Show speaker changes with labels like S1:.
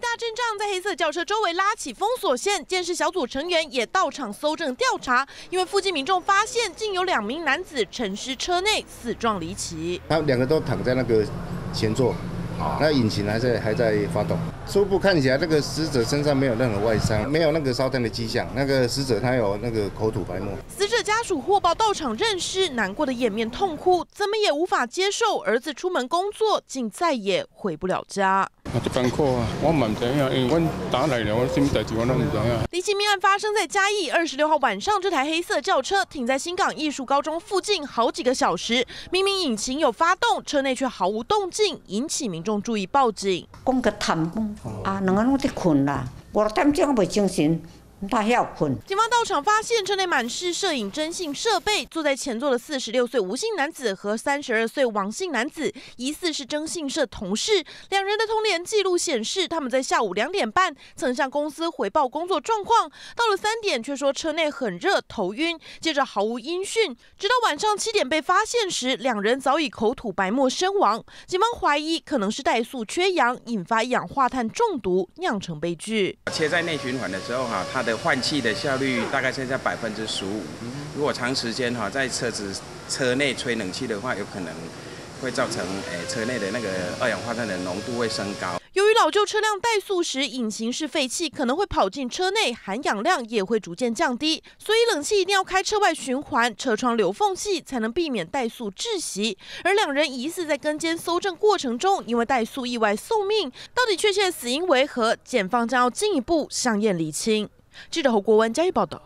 S1: 大阵仗在黑色轿车周围拉起封锁线，监视小组成员也到场搜证调查，因为附近民众发现竟有两名男子沉尸车内，死状离奇。
S2: 他两个都躺在那个前座。那引擎还在还在发动，初步看起来，这个死者身上没有任何外伤，没有那个烧炭的迹象。那个死者他有那个口吐白沫。
S1: 死者家属获报到场认尸，难过的掩面痛哭，怎么也无法接受儿子出门工作，竟再也回不了家。
S3: 我唔知因为我打来了，我什么代志我都唔知
S1: 离奇命案发生在嘉义，二十六号晚上，这台黑色轿车停在新港艺术高中附近好几个小时，明明引擎有发动，车内却毫无动静，引起民众注意报警。
S4: 讲个谈啊，两个拢在困啦，我点钟未精神。他要困。
S1: 警方到场发现车内满是摄影征信设备，坐在前座的四十六岁吴姓男子和三十二岁王姓男子，疑似是征信社同事。两人的通联记录显示，他们在下午两点半曾向公司回报工作状况，到了三点却说车内很热、头晕，接着毫无音讯。直到晚上七点被发现时，两人早已口吐白沫身亡。警方怀疑可能是怠速缺氧，引发一氧化碳中毒，酿成悲剧。
S5: 切在内循环的时候，哈，它的换气的效率大概剩下百分之十五。如果长时间哈在车子车内吹冷气的话，有可能会造成诶车内的那个二氧化碳的浓度会升高。
S1: 由于老旧车辆怠速时引擎是废气，可能会跑进车内，含氧量也会逐渐降低，所以冷气一定要开车外循环，车窗留缝隙，才能避免怠速窒息。而两人疑似在跟监搜证过程中，因为怠速意外送命，到底确切死因为何？检方将要进一步相验厘清。记者侯国文加以报道。